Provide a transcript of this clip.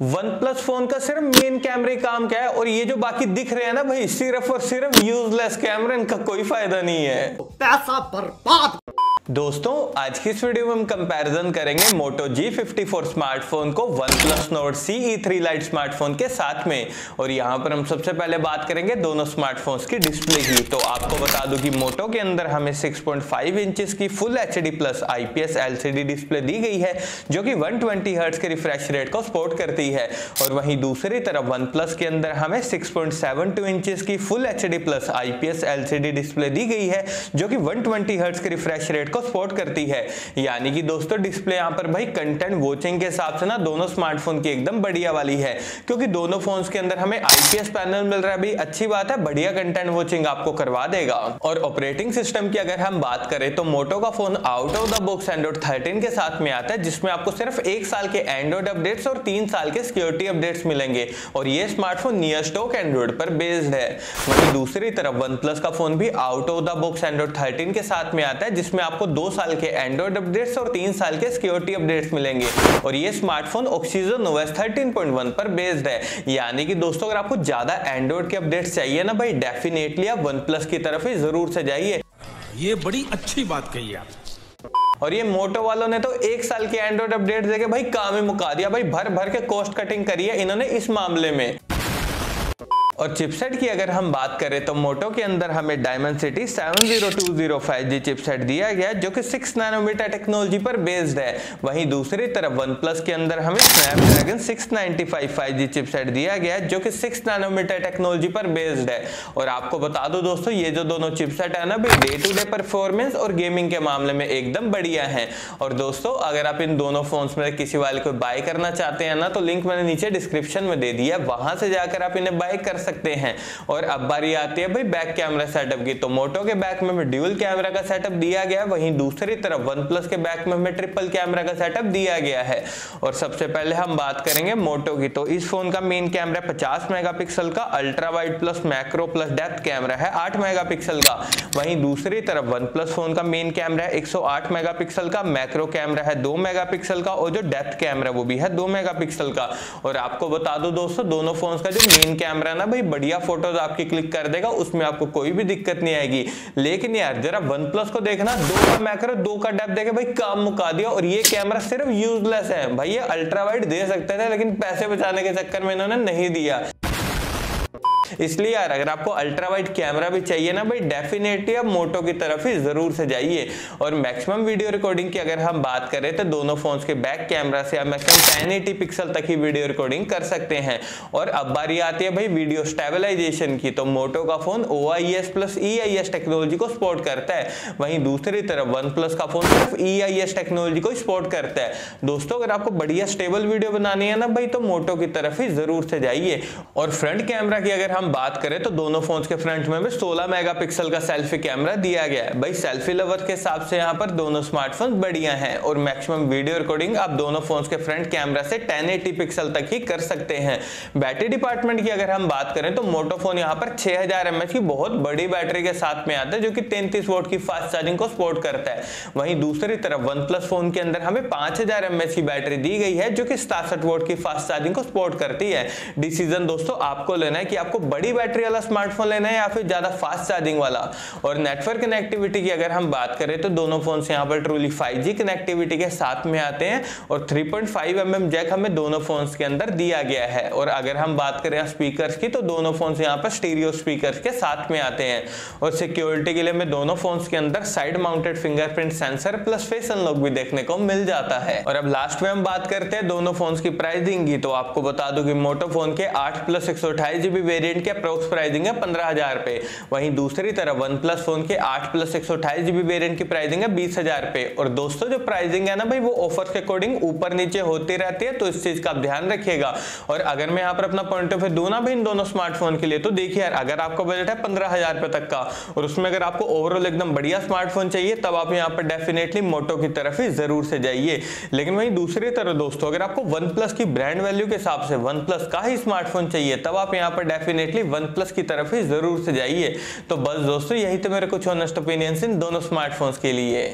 One plus phone का सिर्फ़ main कैमरे काम क्या है? और ये जो बाकी दिख रहे हैं ना भाई, सिर्फ़ और सिर्फ़ यूजलेस कैमरा इनका कोई फ़ायदा नहीं है। पैसा बर्बाद दोस्तों, आज की इस वीडियो में हम कंपैरिजन करेंगे Moto G54 स्मार्टफ़ोन को OnePlus Nord CE3 Lite smartphone के साथ में। और यहाँ पर हम सबसे पहले बात करेंगे दोनों स्मार्टफोन्स की डिस्प्ले की। तो आपको बता दूँ कि Moto के अंदर हमें 6.5 इंचेस की full H plus IPS LCD display दी गई है, जो कि 120 हर्ट्ज के रिफ्रेश रेट को सपोर्ट करती है। और वहीं दूसरी तरफ़ OnePlus के अंदर हमें 6.72 इंचेस की full H D plus IPS LCD display दी गई है, जो कि 120 हर्ट्ज के रिफ्रेश रेट को सपोर्ट करती है। यानी कि दोस्तों डिस्प्ले यहाँ पर भाई कंटेंट वॉचिंग के हिसाब से ना दोनों स्मार्टफ़ोन की एकदम बढ़िया वाली है। क्योंकि दोनों फोन्स के अंदर हमें आईपीएस पैनल मिल रहा है। भाई, अच्छी बात है, बढ़िया कंटेंट वॉचिंग आपको करवा देगा। और ऑपरेटिंग सिस्टम की अगर हम बात करें तो मोटो का phone out of the box Android thirteen के साथ में आता है, जिसमें आपको सिर्फ़ एक साल के एंड्रॉइड अपडेट्स और तीन साल के सिक्योरिटी अपडेट्स मिलेंगे। और ये स्मार्टफ़ोन नियर स्टॉक एंड्रॉइड पर बेस्ड है। वहीं दूसरी तरफ़ वन प्लस का फ़ोन भी out of the box Android thirteen के साथ में आता है, जिसमें आपको दो साल के एंड्रॉइड अपडेट्स और तीन साल के सिक्योरिटी अपडेट्स मिलेंगे। और ये स्मार्टफ़ोन ऑक्सीजन ओएस 13.1 पर बेस्ड है। यानी कि दोस्तों अगर आपको ज़्यादा एंड्रॉइड के अपडेट्स चाहिए ना भाई डेफिनेटली आप वन प्लस की तरफ़ ही ज़रूर से जाइए। ये बड़ी अच्छी बात कही आप। और ये मोटो वालों ने तो एक साल के एंड्रॉइड अपडेट देके भाई काम ही मुका दिया। भाई भर भर के कॉस्ट कटिंग करी है इन्होंने इस मामले में। और चिपसेट की अगर हम बात करें तो मोटो के अंदर हमें डायमंड सिटी 70205G चिपसेट दिया गया जो कि 6 नैनोमीटर टेक्नोलॉजी पर बेस्ड है। वहीं दूसरी तरफ़ वन प्लस के अंदर हमें स्नैपड्रैगन 695 5G चिपसेट दिया गया जो कि 6 नैनोमीटर टेक्नोलॉजी पर बेस्ड है। और आपको बता दो दोस्तों, ये जो दोनों चिपसेट है ना भाई डे टू डे परफॉर्मेंस और गेमिंग के मामले में एकदम बढ़िया है। और दोस्तों, अगर आप इन दोनों फ़ोन में किसी वाले को बाय करना चाहते हैं ना तो लिंक मैंने नीचे डिस्क्रिप्शन में दे दिया वहाँ से जाकर आप इन्हें बाय कर सकते सकते हैं। और अब बारी आती है भाई बैक कैमरा सेटअप की। तो मोटो के बैक में ड्यूल कैमरा का सेटअप दिया गया। वहीं दूसरी तरफ़ वन प्लस के बैक में हमें ट्रिपल कैमरा का सेटअप दिया गया है। और सबसे पहले हम बात करेंगे मोटो की। तो इस फ़ोन का मेन कैमरा 50 मेगापिक्सल का ultra wide plus macro plus depth camera है 8 मेगापिक्सल का। वहीं दूसरी तरफ़ वन प्लस फ़ोन का मेन कैमरा है 108 मेगापिक्सल का मैक्रो कैमरा है 2 मेगापिक्सल का, और जो डेप्थ कैमरा वो भी है दो मेगापिक्सल का। और आपको बता दो दोस्तों, दोनों फ़ोन का जो मेन कैमरा ना भाई बढ़िया फ़ोटोज़ आपकी क्लिक कर देगा, उसमें आपको कोई भी दिक्कत नहीं आएगी। लेकिन यार, जरा वन प्लस को देखना, दो का मैक्रो दो का डेप देखे भाई काम मुका दिया, और ये कैमरा सिर्फ़ यूजलेस है। भाई, ये अल्ट्रा वाइड दे सकते थे, लेकिन पैसे बचाने के चक्कर में इन्होंने नहीं दिया। इसलिए यार, अगर आपको अल्ट्रा वाइड कैमरा भी चाहिए ना भाई डेफिनेटली आप मोटो की तरफ़ ही ज़रूर से जाइए। और मैक्सिमम वीडियो रिकॉर्डिंग की अगर हम बात करें तो दोनों फोन्स के बैक कैमरा से आप मैक्सिमम 1080 पिक्सल तक ही वीडियो रिकॉर्डिंग कर सकते हैं। और अब बारी आती है भाई वीडियो स्टेबलाइजेशन की तो मोटो का phone OIS plus EIS technology को सपोर्ट करता है। वहीं दूसरी तरफ़ वन प्लस का फ़ोन सिर्फ़ ईआईएस टेक्नोलॉजी को सपोर्ट करता है। दोस्तों, अगर आपको बढ़िया स्टेबल वीडियो बनानी है ना भाई तो मोटो की तरफ़ ही ज़रूर से जाइए। और फ्रंट कैमरा की अगर हम बात करें तो दोनों फोन्स के फ्रंट में भी 16 मेगापिक्सल का सेल्फी कैमरा दिया गया है। भाई सेल्फी लवर के हिसाब से यहाँ पर दोनों स्मार्टफ़ोन बढ़िया हैं और मैक्सिमम वीडियो रिकॉर्डिंग आप दोनों फोन्स के फ्रंट कैमरा से 1080 पिक्सल तक ही कर सकते हैं। बैटरी डिपार्टमेंट की अगर हम बात करें तो मोटो फ़ोन यहाँ पर छह हज़ार की बहुत बड़ी बैटरी के साथ में आता है, जो कि तैंतीस वोट की फास्ट चार्जिंग को सपोर्ट करता है। वहीं दूसरी तरफ़ वन प्लस फ़ोन के अंदर हमें पाँच हज़ार की बैटरी दी गई है, जो कि सतासठ वोट की फास्ट चार्जिंग को सपोर्ट करती है। डिसीज़न दोस्तों आपको लेना है कि आपको बड़ी बैटरी वाला स्मार्टफ़ोन लेना है या फिर ज़्यादा फास्ट चार्जिंग वाला? और नेटवर्क कनेक्टिविटी की अगर हम बात करें तो दोनों फ़ोन यहाँ पर ट्रूली 5G कनेक्टिविटी के साथ में आते हैं और 3.5 पॉइंट जैक हमें दोनों फ़ोन के अंदर दिया गया है। और अगर हम बात करें स्पीकर की तो दोनों फ़ोन यहाँ पर स्टीरियो स्पीकर के साथ में आते हैं। और सिक्योरिटी के लिए हमें दोनों फ़ोन के अंदर side mounted fingerprint sensor plus face unlock भी देखने को मिल जाता है। और अब लास्ट में हम बात करते हैं दोनों फ़ोन की प्राइसिंग की तो आपको बता दू कि मोटो फ़ोन के आठ प्लस एक सौ अठाईस जीबी वेरियंट के अप्रोक्स प्राइसिंग है पंद्रह हज़ार पे। वहीं दूसरी तरफ़ वन प्लस फ़ोन के आठ प्लस एक सौ अठाईस जीबी वेरियंट की प्राइसिंग है बीस हज़ार पे। और दोस्तों, जो प्राइसिंग है ना भाई, वो ऑफ़र के अकॉर्डिंग ऊपर नीचे होती रहती है तो इस चीज़ का आप ध्यान रखिएगा। और अगर मैं यहाँ पर अपना पॉइंट ऑफ़ व्यू दू ना भाई, इन दोनों स्मार्टफ़ोन के लिए तो देखिए यार, अगर आपका बजट है पंद्रह हज़ार रुपए तक का, और उसमें अगर आपको ओवरऑल एकदम बढ़िया स्मार्टफ़ोन चाहिए, तब आप यहाँ पर डेफिनेटली मोटो की तरफ़ ही ज़रूर से जाइए। लेकिन वही दूसरी तरफ़ दोस्तों, अगर आपको वन प्लस की ब्रांड वैल्यू के हिसाब से वन प्लस का ही स्मार्टफ़ोन चाहिए, तब आप यहाँ पर डेफिनेटली वन प्लस की तरफ़ ही ज़रूर से जाइए। तो बस दोस्तों, यही तो मेरे कुछ ऑनेस्ट ओपिनियंस इन दोनों स्मार्टफोन्स के लिए।